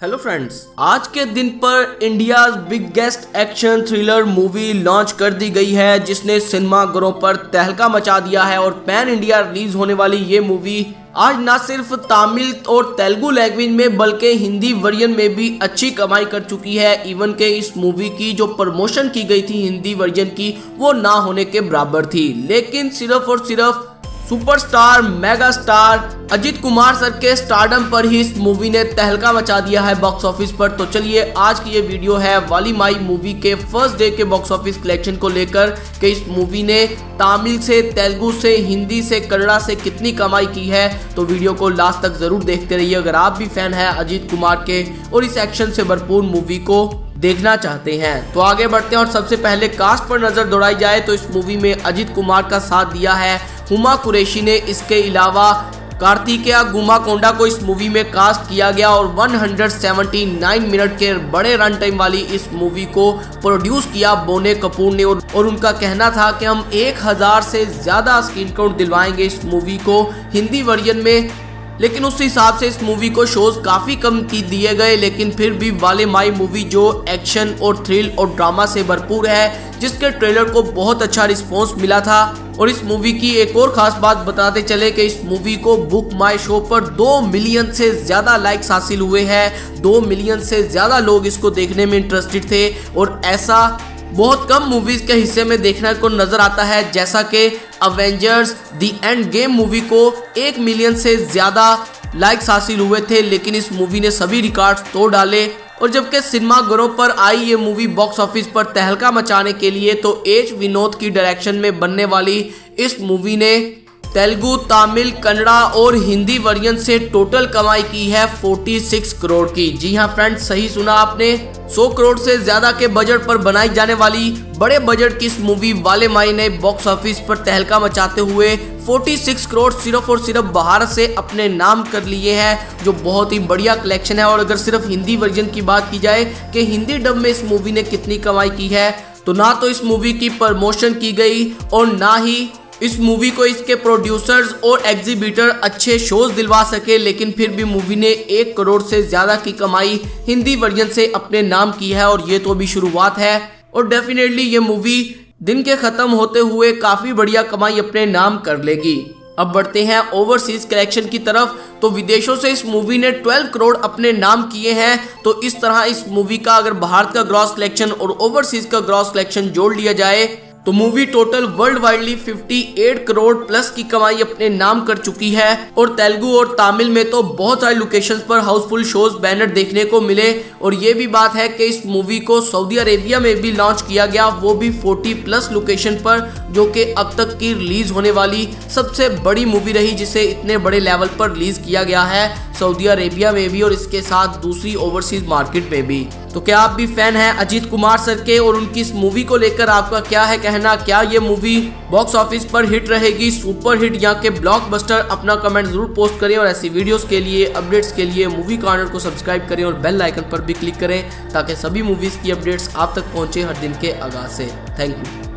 Hello friends आज के दिन पर India biggest action thriller movie launch कर दी गई है, जिसने सिनेमा घरों पर तहलका मचा दिया है और पैन इंडिया रिलीज़ होने वाली ये मूवी आज न सिर्फ़ तमिल और तेलुगु लैंग्वेज में, बल्कि हिंदी वर्जन में भी अच्छी कमाई कर चुकी है। इवन के इस मूवी की जो प्रमोशन की गई थी हिंदी वर्जन की, वो ना होने के बराबर थी। लेकिन सिर्फ़ और सिर्फ़ superstar mega star Ajith Kumar sir के स्टारडम पर ही इस मूवी ने तहलका मचा दिया है बॉक्स ऑफ़िस पर। तो चलिए, आज की ये वीडियो है वाली माई मूवी के फ़र्स्ट डे के बॉक्स ऑफ़िस कलेक्शन को लेकर कि इस मूवी ने तमिल से, तेलुगु से, हिंदी से, कन्नड़ा से कितनी कमाई की है। तो वीडियो को लास्ट तक ज़रूर देखते रहिए। अगर आप भी फ़ैन है अजीत कुमार के, और इस एक्शन से भरपूर मूवी को देखना चाहते हैं। तो आगे बढ़ते हैं और सबसे पहले कास्ट पर नज़र दौड़ाई जाए तो इस मूवी में अजित कुमार का साथ दिया है। हुमा कुरेशी ने इसके अलावा कार्तिकेया गुमा कोंडा को इस मूवी में कास्ट किया गया और 179 मिनट के बड़े रन टाइम वाली इस मूवी को प्रोड्यूस किया बोने कपूर ने। और उनका कहना था कि हम 1000 से ज़्यादा स्क्रीन काउंट दिलवाएँगे इस मूवी को। हिंदी वर्जन में लेकिन उस हिसाब से इस मूवी को शोज़ काफ़ी कम की दिए गए, लेकिन फिर भी वाले माई मूवी जो एक्शन और थ्रिल और ड्रामा से भरपूर है, जिसके ट्रेलर को बहुत अच्छा रिस्पॉन्स मिला था। और इस मूवी की एक और खास बात बताते चले कि इस मूवी को बुक माई शो पर दो मिलियन से ज़्यादा लाइक्स हासिल हुए हैं। दो मिलियन से ज़्यादा लोग इसको देखने में इंटरेस्टेड थे। और ऐसा बहुत कम मूवीज़ के हिस्से में देखने को नज़र आता है, जैसा कि Avengers the end game movie को एक मिलियन से ज़्यादा लाइक्स हासिल हुए थे, लेकिन इस मूवी ने सभी रिकॉर्ड तोड़ डाले। और जबकि सिनेमा घरों पर आई ये मूवी बॉक्स ऑफ़िस पर तहलका मचाने के लिए तो एच विनोद की डायरेक्शन में बनने वाली इस मूवी ने तेलुगु, तमिल, कन्नड़ा और हिंदी वर्जन से टोटल कमाई की है 46 करोड़ की। जी हाँ फ्रेंड्स सही सुना आपने। 100 करोड़ से ज़्यादा के बजट पर बनाई जाने वाली बड़े बजट की इस मूवी वाले माई ने बॉक्स ऑफ़िस पर तहलका मचाते हुए 46 करोड़ सिर्फ़ और सिर्फ़ भारत से अपने नाम कर लिए हैं, जो बहुत ही बढ़िया कलेक्शन है। और अगर सिर्फ़ हिंदी वर्जन की बात की जाए कि हिंदी डब में इस मूवी ने कितनी कमाई की है तो ना तो इस मूवी की प्रमोशन की गई और ना ही इस मूवी को इसके प्रोड्यूसर्स और एग्जीबिटर अच्छे शोज़ दिलवा सके, लेकिन फिर भी मूवी ने एक करोड़ से ज़्यादा की कमाई हिंदी वर्जन से अपने नाम की है और ये तो भी शुरुआत है। और डेफिनेटली ये मूवी दिन के खत्म होते हुए काफ़ी बढ़िया कमाई अपने नाम कर लेगी। अब बढ़ते हैं ओवरसीज कलेक्शन की तरफ़। तो विदेशों से इस मूवी ने 12 करोड़ अपने नाम किए हैं। तो इस तरह इस मूवी का अगर भारत का ग्रॉस कलेक्शन और ओवरसीज का ग्रॉस कलेक्शन जोड़ लिया जाए तो movie total world widely 58 crore plus की कमाई अपने नाम कर चुकी है और तेलुगु और तमिल में तो बहुत सारे लोकेशंस पर हाउसफुल शोज़ बैनर देखने को मिले। और ये भी बात है कि इस मूवी को सऊदी अरेबिया में भी लॉन्च किया गया। वो भी 40 प्लस लोकेशन पर, जो कि अब तक की रिलीज़ होने वाली सबसे बड़ी मूवी रही, जिसे इतने बड़े लेवल पर रिलीज़ किया गया है सऊदी अरेबिया में भी और इसके साथ दूसरी ओवरसीज मार्केट में भी। तो क्या आप भी फ़ैन हैं अजीत कुमार सर के और उनकी इस मूवी को लेकर आपका क्या है कहना? क्या ये मूवी बॉक्स ऑफ़िस पर हिट रहेगी? सुपर हिट या के ब्लॉकबस्टर अपना कमेंट ज़रूर पोस्ट करें और ऐसी वीडियोस के लिए अपडेट्स के लिए मूवी कॉर्नर को सब्सक्राइब करें और बेल आइकन पर भी क्लिक करें ताकि सभी मूवीज़ की अपडेट्स आप तक पहुँचे हर दिन के आगाज़ से। Thank you